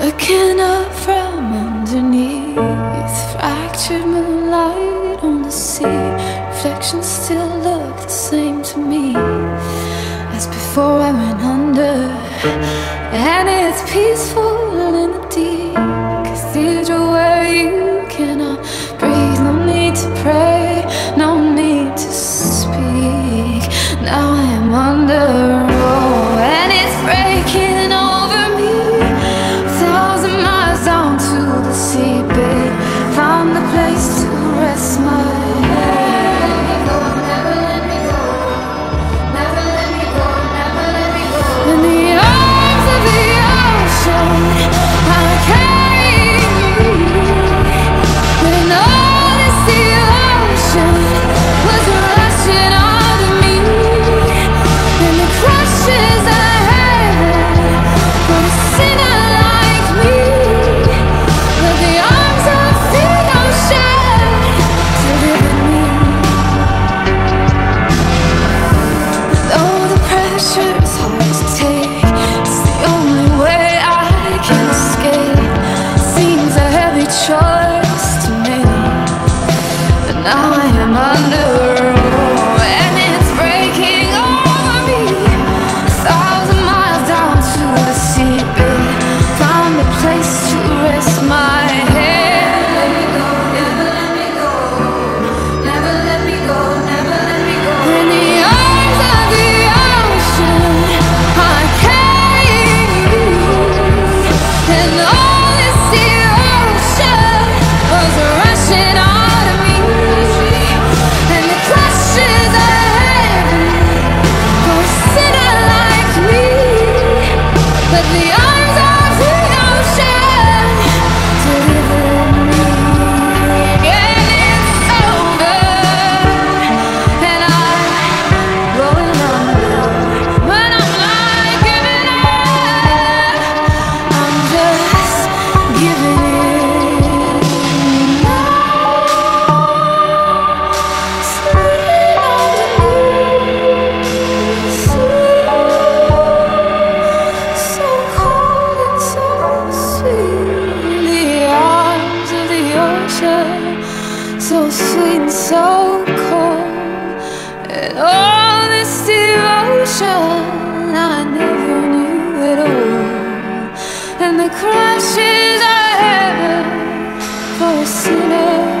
Looking up from underneath Fractured moonlight on the sea. Reflections still look the same to me. As before I went under And it's peaceful in the deep picture So sweet and so cold. And all this devotion I never knew at all. And the crashes I had For a sinner.